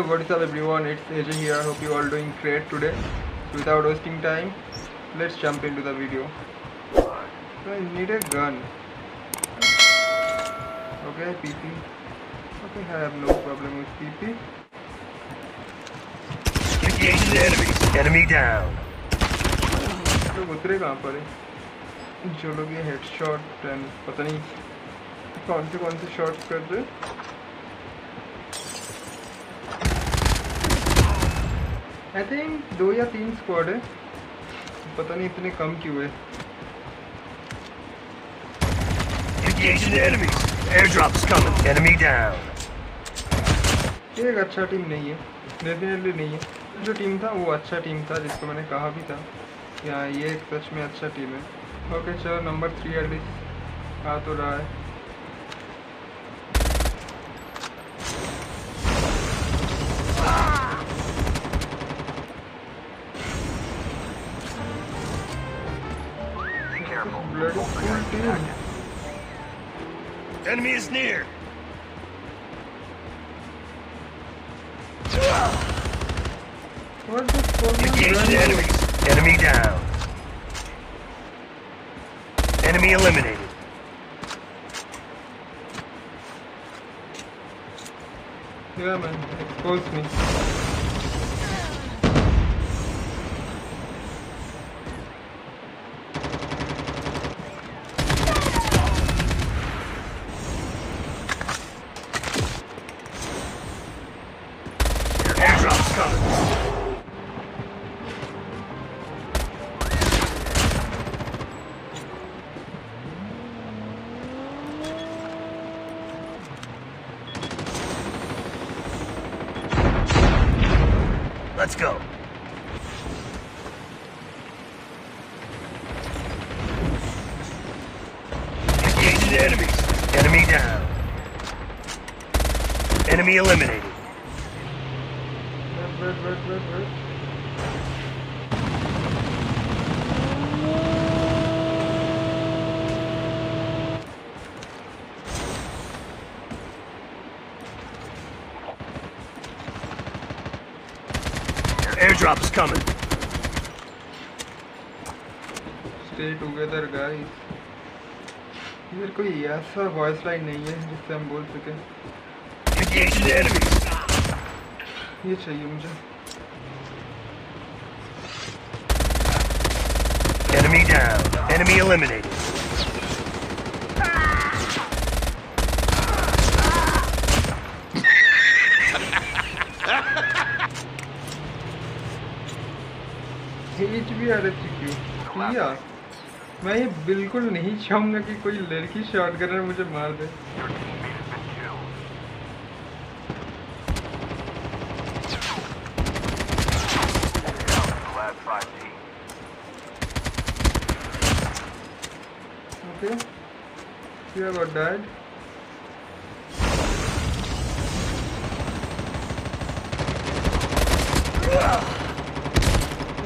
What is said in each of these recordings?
Hey, what is up everyone? It's AJ here. I hope you all doing great today. So without wasting time, let's jump into the video. So I need a gun. Okay, PP. Okay, I have no problem with PP. Engage the enemies. Enemy down. लोग उतरे कहाँ पर है जो लोग ये headshot and पता नहीं कौन से कौन से शॉट्स कर रहे आई थिंक दो या तीन स्क्वाड है। पता नहीं इतने कम क्यों है। Engage enemies. Airdrop's coming. Enemy down. ये एक अच्छा टीम नहीं है। डेफिनेटली नहीं है। जो टीम था वो अच्छा टीम था जिसको मैंने कहा भी था। कि ये एक सच में अच्छा टीम है। ओके चलो नंबर थ्री एटलीस्ट आ तो रहा है। Bloody full team. Enemy is near. What the fuck the enemies. Enemy down. Enemy eliminated. Yeah man, expose me. Let's go. Engage the enemies. Enemy down. Enemy eliminated. Wait, wait, wait, wait, wait. Airdrop's coming. Stay together guys. इधर कोई ऐसा voice line नहीं है जिससे हम बोल सकें Engage the enemies. ये चाहिए मुझे Enemy down. Enemy eliminated. H B R H Q किया मैं ये बिल्कुल नहीं चाहूँगा कि कोई लड़की शॉट गनर मुझे मार दे Okay. Got died.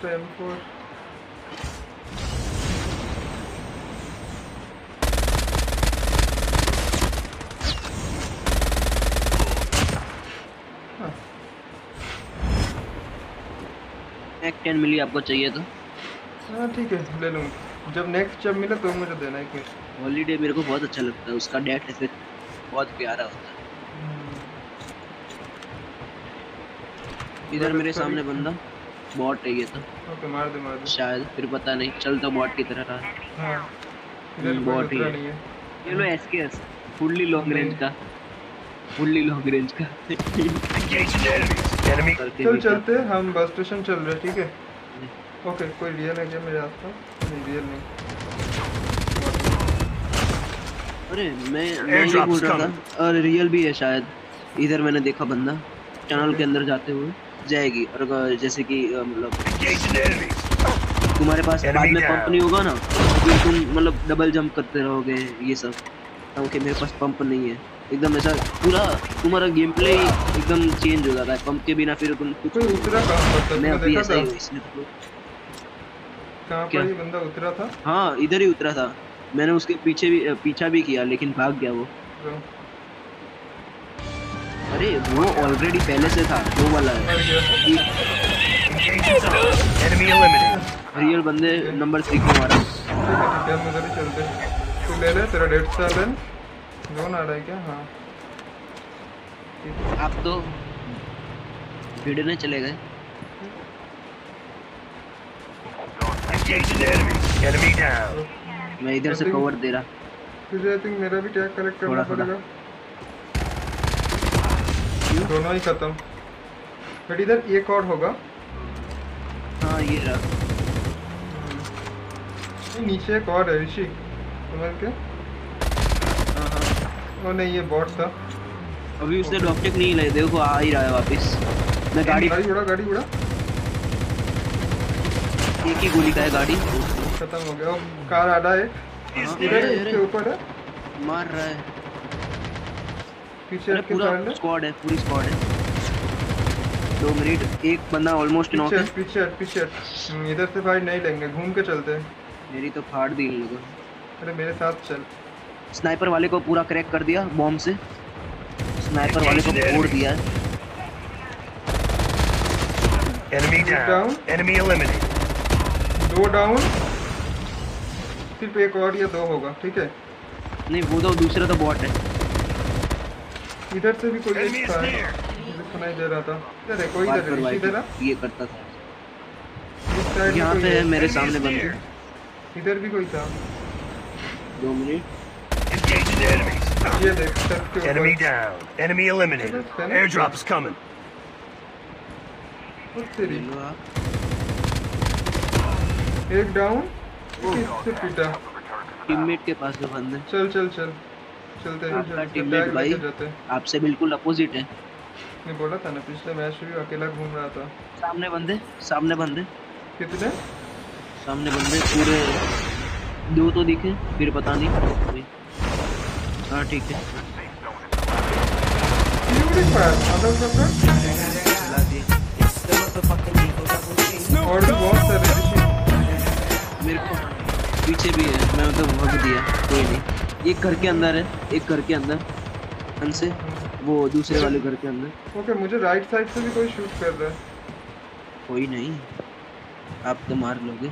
Mr. M4. एक टेन मिली आपको चाहिए तो। हाँ ठीक है ले लूँगा। जब नेक्स्ट जब मिले तो मुझे देना एक मिनट। हॉलीडे मेरे को बहुत अच्छा लगता है उसका डेट ऐसे बहुत प्यारा होता है। इधर मेरे सामने बंदा। बॉट है ये तो ओके मार दे मार दे। शायद फिर पता नहीं चल तो बॉट की तरह रहा। हाँ। इधर हम्म, बहुत ही है। ये लो एसकेएस फुल्ली लॉन्ग रेंज का। फुल्ली लॉन्ग रेंज का। चल चलते हैं, हम बस स्टेशन चल रहे ठीक है? ओके कोई रियल है क्या मेरे आसपास? नहीं रियल नहीं। अरे मैं मैं ये बोल रहा था। और रियल भी है शायद। इधर मैंने देखा बंदा टनल के अंदर जाते हुए। जाएगी। और जैसे कि मतलब तुम्हारे पास बाद में पंप नहीं होगा ना फिर तुम मतलब डबल जंप करते रहोगे ये सब। क्योंकि मेरे पास पंप नहीं है। एकदम ऐसा पूरा तुम्हारा गेम प्ले एकदम चेंज हो जाता है। पंप के बिना फिर तुम कुछ उतरा कहाँ पर था मैं अभी ऐसा ही हूँ इसलिए तो कहाँ क्या? पर ये बंदा उतरा था? हाँ इधर ही उतरा था। मैंने उसके पीछे भी पीछा भी किया लेकिन भाग गया वो। तो अरे वो ऑलरेडी पहले से था वो वाला है. रियल बंदे नंबर थ्री को मारा तू ले ले तेरा डेढ़ साल है आ रहा है क्या हाँ आप तो भिड़ने चले गए. मैं इधर से कवर दे रहा तुझे आई थिंक मेरा भी टैग कलेक्ट करना। पड़ेगा दोनों ही खत्म। बट इधर एक और होगा। हाँ ये रहा। नीचे एक और है ऋषि। समझ के। हाँ हाँ। ओ नहीं ये बॉट था। अभी उसने डॉक्टर नहीं लगे देखो आ ही रहा है वापस। मैं गाड़ी गाड़ी उड़ा गाड़ी उड़ा। एक ही गोली का है गाड़ी। खत्म हो गया। अब कार आ रहा है। हाँ, इसके ऊपर है। मार रहा है। पीछे के पूरा स्क्वाड है? पूरी स्क्वाड है। दो मिनट एक बंदा ऑलमोस्ट नॉक है। पीछे पीछे हम्म, इधर से फाइट नहीं लेंगे घूम के चलते हैं। मेरी तो फाड़ दी इन लोगों अरे मेरे साथ चल। स्नाइपर वाले को पूरा क्रैक कर दिया बॉम्ब से। स्नाइपर वाले को फोड़ दिया। है Enemy down. Down. Enemy दो डाउन सिर्फ़ एक और या दो होगा ठीक है? नहीं वो तो दूसरा तो बॉट है। इधर से भी कोई is था। near. सुनाई दे रहा था। इधर है कोई इधर है इधर है ये करता था। इस साइड में यहाँ पे है। है मेरे सामने बंदे। इधर भी कोई था। दो मिनट। ये देख छत के Enemy down. Enemy eliminated. Coming. तेरी ले लो एक डाउन किससे पीटा। टीममेट के पास में बंदे चल चल चल। हैं आपका tag भाई। आपसे बिल्कुल अपोजिट है। मैं बोला था ना पिछले मैच में भी अकेला घूम रहा था। सामने बंदे सामने बंदे। कितने? सामने बंदे पूरे दो तो दिखे फिर पता नहीं। हाँ ठीक है। और भी बहुत सारे मेरे को पीछे भी है मैं तो भग दिया कोई नहीं। एक घर के अंदर है एक घर के अंदर। अन से वो दूसरे वाले घर के अंदर। ओके मुझे राइट साइड से भी कोई शूट कर रहा है। कोई नहीं आप तो मार लोगे।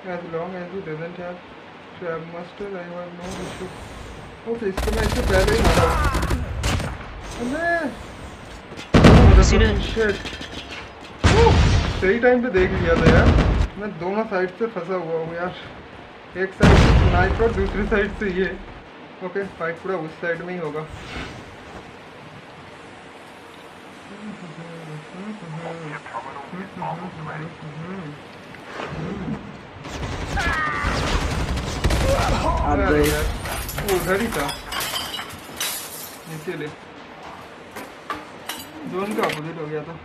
As long as he doesn't have trap master I have no issue okay इसको मैं इससे पहले ही मारा। अबे! किसी ने- ओह, सही टाइम पे देख लिया था यार। मैं दोनों साइड से फंसा हुआ हूँ यार। एक साइड से स्नाइपर और दूसरी साइड से ये। ओके फाइट पूरा उस साइड में ही होगा। उधर ही था। इसीलिए जोन का अपोजिट हो गया था।